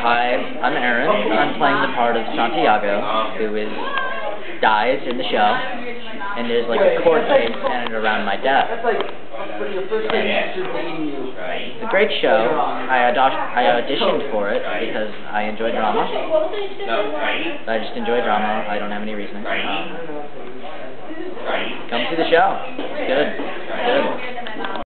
Hi, I'm Aaron. I'm playing the part of Santiago, who is dies in the show, and there's like a court case centered around my death. It's a great show. I, audition, I auditioned for it because I enjoy drama. I just enjoy drama. I don't have any reason. Um, come see the show. It's good.